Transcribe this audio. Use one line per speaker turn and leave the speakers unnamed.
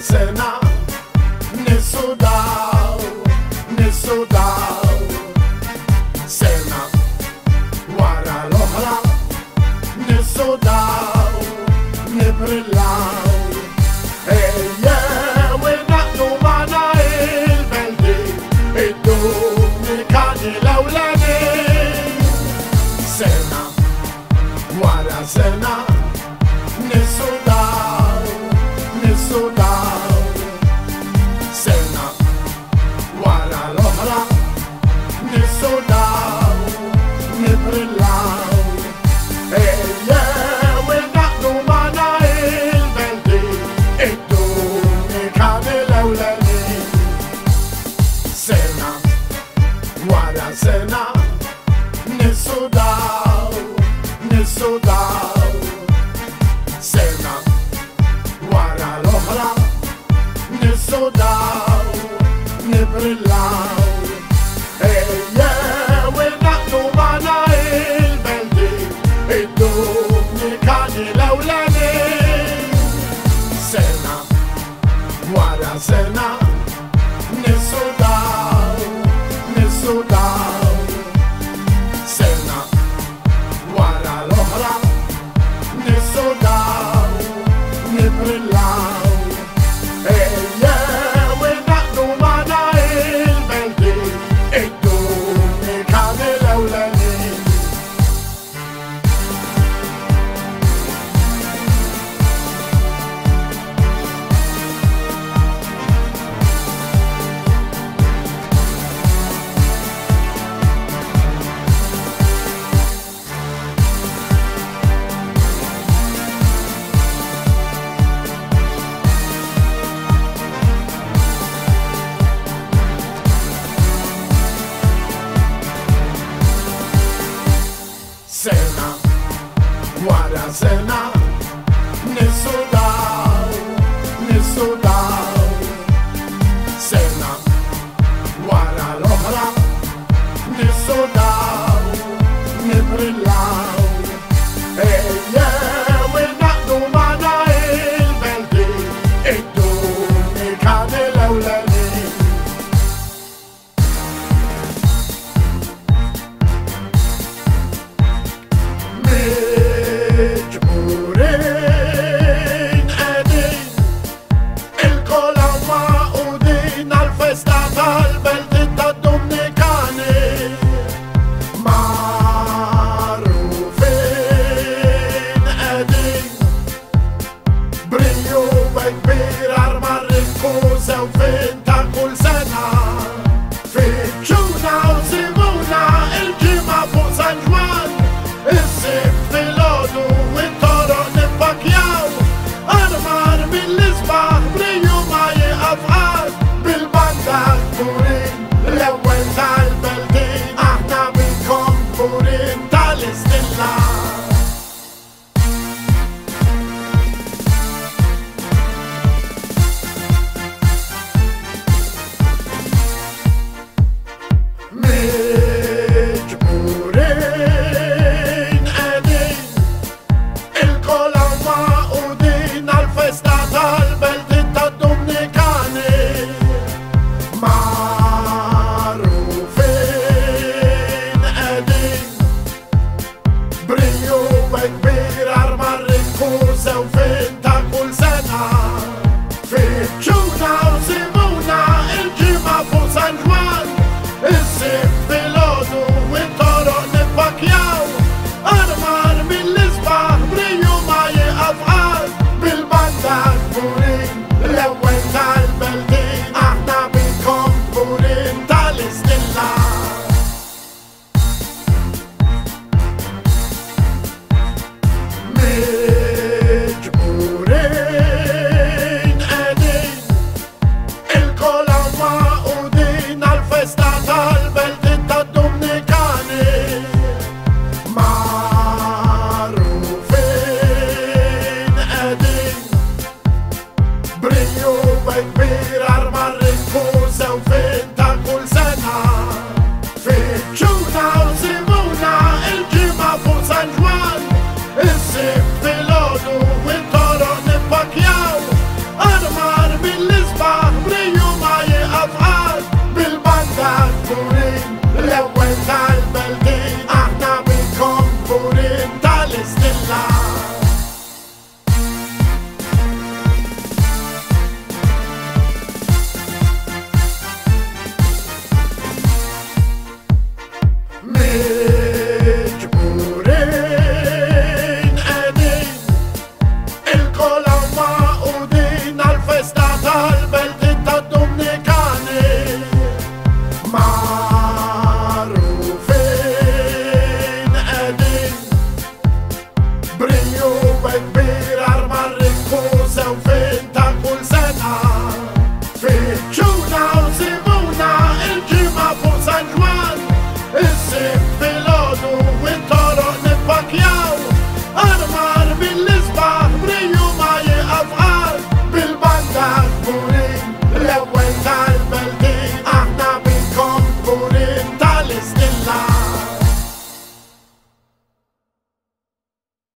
sena Nisudaw, nisudaw Sena wara l-oħra Nisudaw, nibrillaw Ejje, winnaqnu mana il-beldi Id-dublikani l Sena wara sena wara sena nisudaw, nisudaw Sena wara l-oħra nisudaw, nibrillaw kbir armar il-kuza u kull sena Fitxuna u simuna il-ġima fuq San Juan Is-sib fil-ħodu il-toro nimpakjaw Armar mill-isbaħ briju ma jiqafħar Bil-banda kurin l-ewel tal-beldin Aħna kurin tal-istilla all el